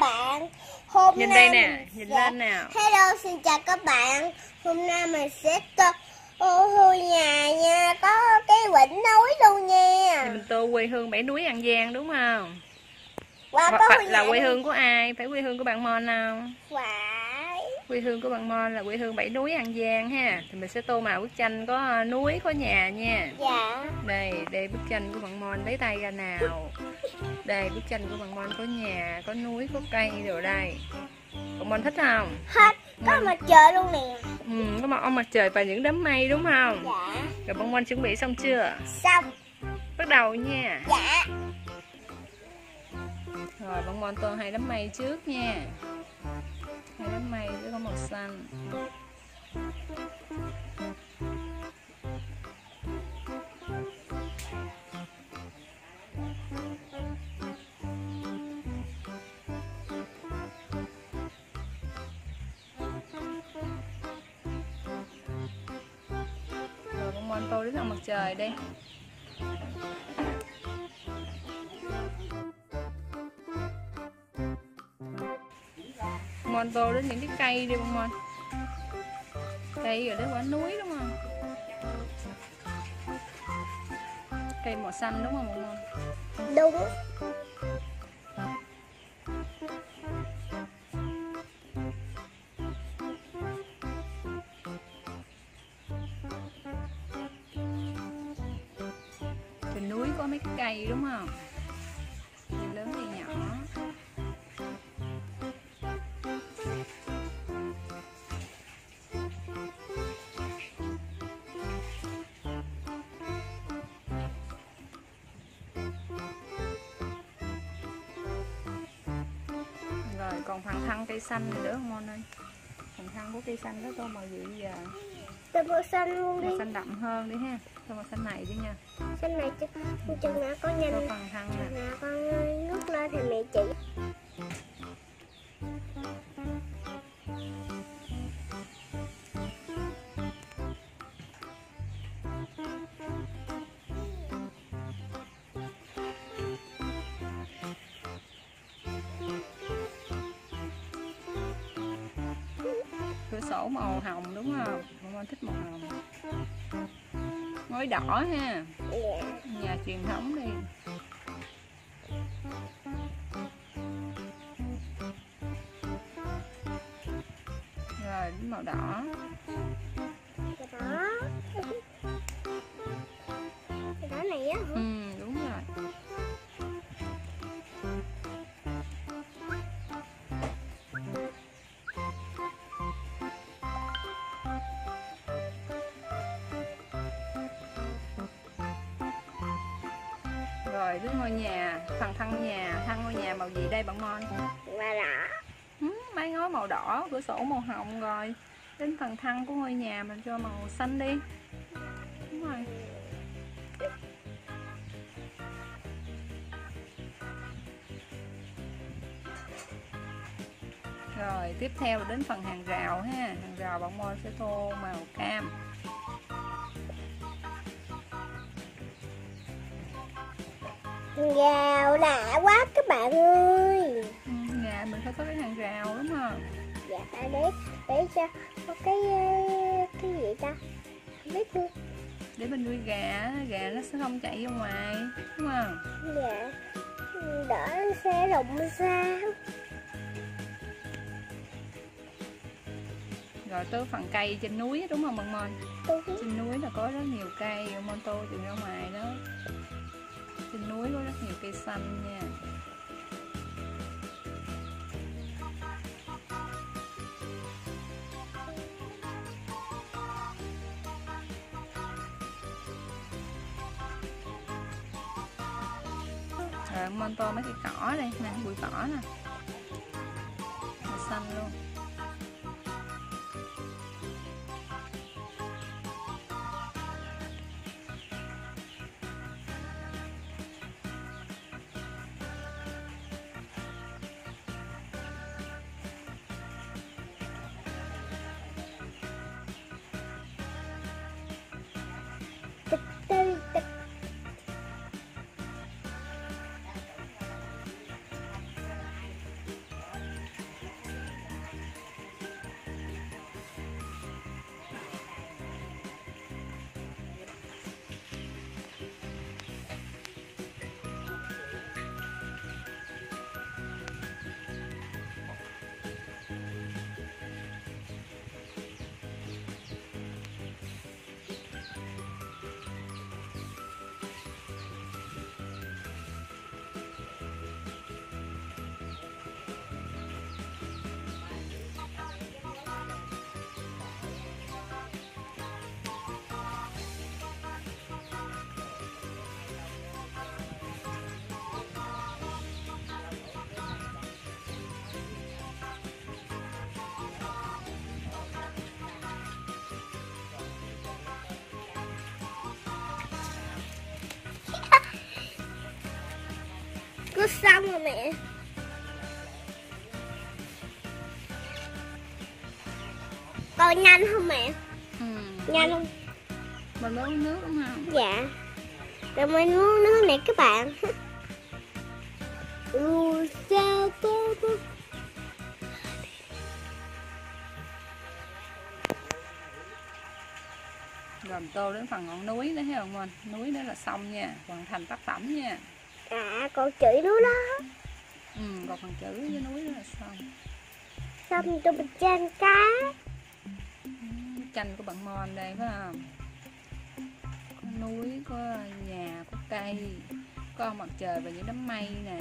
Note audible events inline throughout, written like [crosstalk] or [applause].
bạn Hôm Nhìn nay đây nè, nhìn sẽ- lên nào Hello xin chào các bạn Hôm nay mình sẽ tô ô hôi nhà nha Có cái vịnh núi luôn Thì nha mình tô quê hương bảy núi An Giang đúng không? Hoặc có ngôi là quê hương của ai? Phải quê hương của bạn Mon không? Phải Quê hương của bạn Mon là quê hương bảy núi An Giang ha. Thì mình sẽ tô màu bức tranh có ờ, núi, có nhà nha. Dạ. Đây, đây bức tranh của bạn Mon lấy tay ra nào. Đây, bức tranh của bạn Mon có nhà, có núi, có cây rồi đây. Bạn Mon thích không? Hết Có mặt trời luôn nè. Ừ, có một ông mặt trời và những đám mây đúng không? Dạ. Rồi bạn Mon chuẩn bị xong chưa? Xong. Bắt đầu nha. Dạ. Rồi bạn Mon tô hai đám mây trước nha. Hai đám mây xanh Rồi con Mon tô đến mặt trời đi Mon tô đến những cái cây đi bông Mon Cây rồi đến quả núi đúng không? Cây màu xanh đúng không bông Mon? Đúng Trên núi có mấy cái cây đúng không? Còn phần thân cây xanh nữa không Mon ơi? Phần thân của cây xanh đó tô màu gì giờ? Tôi màu xanh luôn Màu đi. xanh đậm hơn đi ha. Tô màu xanh này đi nha. Xanh này chứ Chừng nào có Tô nhanh. phần thân nè. con ngước lên thì mẹ chỉ cửa sổ màu hồng đúng không? Mama thích màu hồng. Ngói đỏ ha. Nhà truyền thống đi. Rồi đến màu đỏ. Cái đó. Cái đó này á hả? ừ đúng rồi rồi đến ngôi nhà phần thân nhà thân ngôi nhà màu gì đây bạn mon Và đỏ. Ừ, mái ngói màu đỏ cửa sổ màu hồng rồi. Đến phần thân của ngôi nhà mình cho màu xanh đi. Đúng rồi. Rồi tiếp theo là đến phần hàng rào ha. Hàng rào bạn môi sẽ tô màu cam Gào đã quá các bạn ơi. Ừ, nhà mình phải có cái hàng rào đúng không? Dạ để để cho có cái cái gì ta? Không biết luôn để mình nuôi gà gà nó sẽ không chạy ra ngoài đúng không? Dạ Đỡ xe rụng sao rồi tới phần cây trên núi đúng không bạn môi Tôi trên núi là có rất nhiều cây môn tô từ ra ngoài đó trên núi có rất nhiều cây xanh nha. Rồi môn to mấy cây cỏ đây, nè, bụi cỏ nè. Màu xanh luôn. Xong rồi mẹ. Còn nhanh không mẹ? ừ. Nhanh không? mình mới uống nước đúng không? Dạ. Rồi mình uống nước này các bạn. [laughs] Ừ sao có rồi mình tô đến phần ngọn núi đó thấy không mình núi đó là xong nha hoàn thành tác phẩm nha À còn chữ nữa đó. Ừ còn phần chữ với núi đó là xong Xong cho mình trang cá. Ừ, bức tranh của bạn Mon đây phải không? Có núi có nhà có cây có mặt trời và những đám mây nè.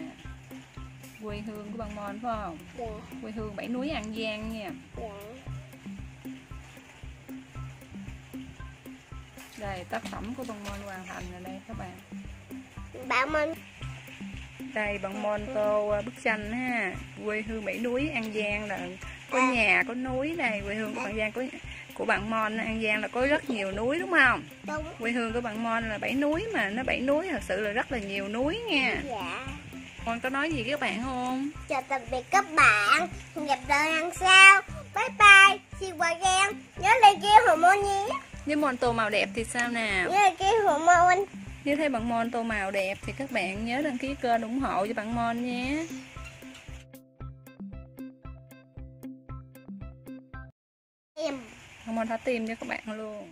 Quê hương của bạn Mon phải không? Dạ. Quê hương bảy núi An Giang nha. Dạ. Đây tác phẩm của bạn Mon hoàn thành rồi đây các bạn. Bạn mình đây bạn Mon tô uh, bức tranh ha. Quê hương bảy núi An Giang là có À. nhà có núi đây quê hương của bạn Giang có của bạn Mon An Giang là có rất nhiều núi đúng không? Đúng quê hương của bạn Mon là bảy núi mà. Nó bảy núi thật sự là rất là nhiều núi nha. Dạ. Mon có nói gì với các bạn không? Chào tạm biệt các bạn. Hẹn gặp lại lần sau. Bye bye. See you again Nhớ like kêu hồ môn nhé. Nếu Mon tô màu đẹp thì sao nào? Nhớ like kêu hồ môn nếu thấy bạn Mon tô màu đẹp thì các bạn nhớ đăng ký kênh ủng hộ cho bạn Mon nhé. Em Mon thả tim cho các bạn luôn